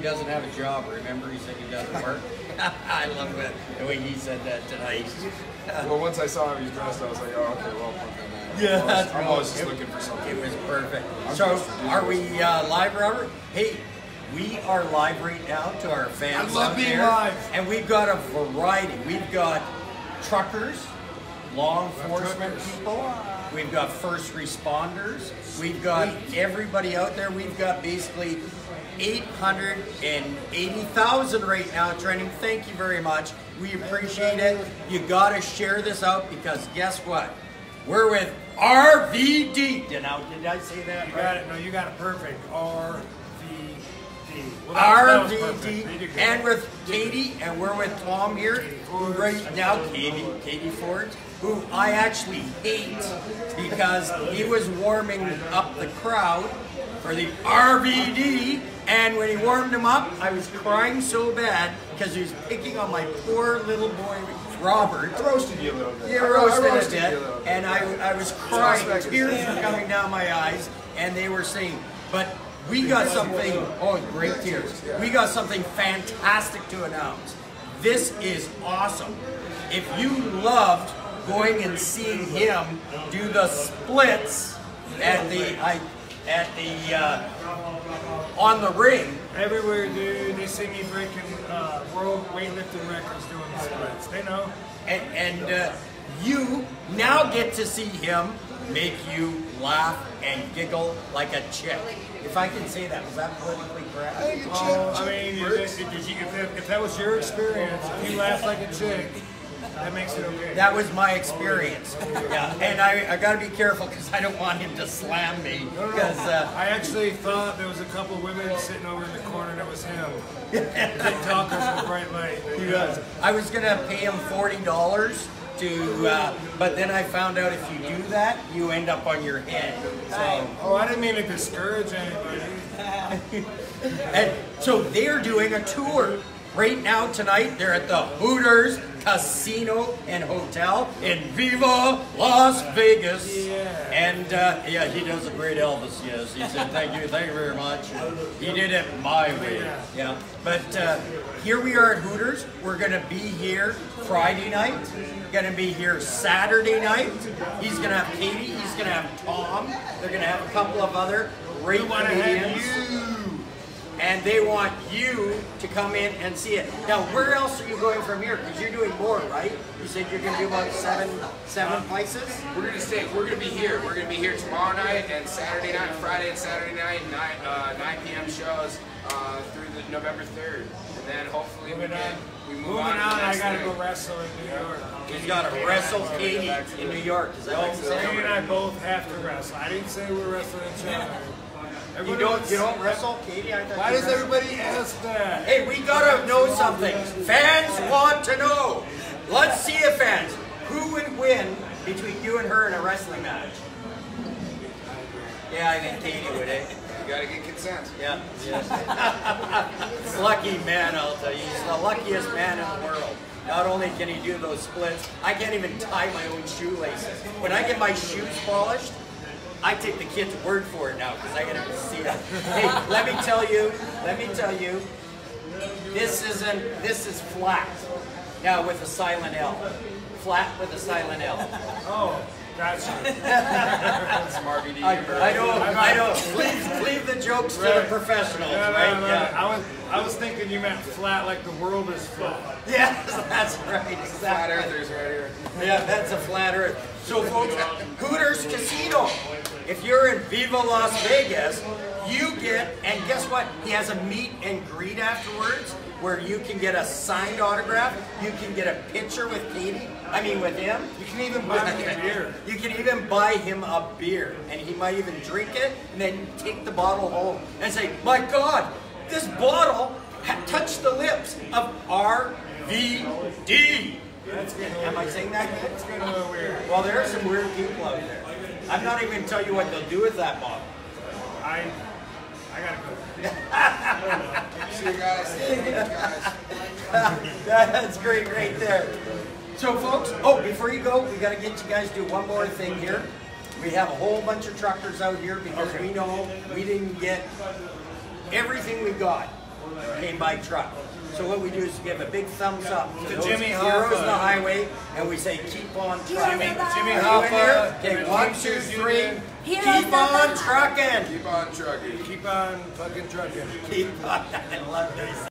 He doesn't have a job. Remember, he said he doesn't work. I love it the way he said that tonight. Well, once I saw him, he was dressed. I was like, oh, okay, well, fuck. Yeah, I'm always, I'm always just It- looking for something. It was perfect. I'm So, supposed to do are we uh, live, Robert? Hey, we are live right now to our fans I love being there, live. and we've got a variety. We've got truckers, law enforcement truckers. people. We've got first responders. We've got everybody out there. We've got basically 880,000 right now trending. Thank you very much. We appreciate it. You got to share this out because guess what? We're with RVD. Did, now, did I say that You right? got it. No, you got it perfect. R V D. Well, that- that was perfect. You RVD, and with Katie, and we're with Tom here, who right now, Katie, Katie Forbes, who I actually hate because he was warming up the crowd for the RVD, and when he warmed him up, I was crying so bad because he was picking on my poor little boy, Robert. I roasted you a little bit. You I ro- I roasted a bit, you a little bit. and I, I was crying. Tears were coming down my eyes, and they were saying, "But we got something." Oh, great tears! We got something fantastic to announce. This is awesome. If you loved going and seeing him do the splits at the I, at the uh, on the ring, Everywhere, dude, they see me breaking uh, world weightlifting records doing the splits. They know. and, and uh, you now get to see him make you laugh and giggle like a chick. If I can say that, was that politically correct? I think a chick, Oh, I mean, if, if, if, if that, if that was your experience, if you laugh like a chick, that makes it okay. That was my experience. Yeah, and I, I got to be careful because I don't want him to slam me. No, no, no. Because uh, I actually thought there was a couple of women sitting over in the corner that was him. TikTokers with bright light. I was gonna pay him forty dollars to, uh, but then I found out if you do that, you end up on your head. So. Oh, I didn't mean to discourage anybody. And so they're doing a tour right now tonight. They're at the Hooters Casino and Hotel in Viva Las Vegas. Yeah. And uh, yeah, he does a great Elvis. Yes, he said thank you, thank you very much. He did it my way. Yeah. But uh, here we are at Hooters. We're gonna be here Friday night. Gonna be here Saturday night. He's gonna have Katie. He's gonna have Tom. They're gonna have a couple of other great We want to have comedians. And they want you to come in and see it. Now, where else are you going from here? Because you're doing more, right? You said you're going to do about seven, seven places. We're gonna stay. We're gonna be here. We're gonna be here tomorrow night and Saturday night, Friday and Saturday night, nine uh, 9 p.m. shows uh, through the November 3rd, and then hopefully we Moving on. we move Moving on. on, I gotta thing. go wrestle in New York. He's got to wrestle Katie in New York. Is that what you Katie and I both have to wrestle. I didn't say we're wrestling each other. You don't, you don't wrestle Katie? I thought Why does wrestled. everybody ask that? Hey, we gotta know something. Fans want to know. Let's see if fans. Who would win between you and her in a wrestling match? Yeah, I think Katie would, eh? You gotta get consent. Yeah. Lucky man, I'll tell you. He's the luckiest man in the world. Not only can he do those splits, I can't even tie my own shoelaces. When I get my shoes polished, I take the kid's word for it now because I gotta see it. Hey, let me tell you, let me tell you, this isn't, this is flat. Now with a silent L. Flat with a silent L. Oh, gotcha. Smarty D. I, I know, I know. Leave, leave the jokes to the Right. professionals, No, no, right? no, Yeah. I was, I was thinking you meant flat, like the world is flat. Yes, that's right. Flat Earthers right here. Yeah, that's a flat earth. So folks, Hooters Casino. If you're in Viva Las Vegas, you get, and guess what? He has a meet and greet afterwards where you can get a signed autograph. You can get a picture with Katie. I mean, with him. You can even buy me a beer. You can even buy him a beer, and he might even drink it, and then take the bottle home and say, "My God, this bottle touched the lips of RVD." That's getting Am I saying that good? It's getting a weird. Well, there are some weird people out there. I'm not even gonna tell you what they'll do with that bottle. I, See you guys. That's great right there. So folks, oh, before you go, we gotta get you guys to do one more thing here. We have a whole bunch of truckers out here because okay. we know we didn't get everything we got came by truck. So what we do is give a big thumbs up to, to Jimmy Hoffa. on the highway, and we say, keep on trucking. Jimmy, Jimmy Hoffa. Okay, one, two, three. Heroes Keep on trucking. Keep on trucking. Keep on fucking trucking. Keep on. I love this.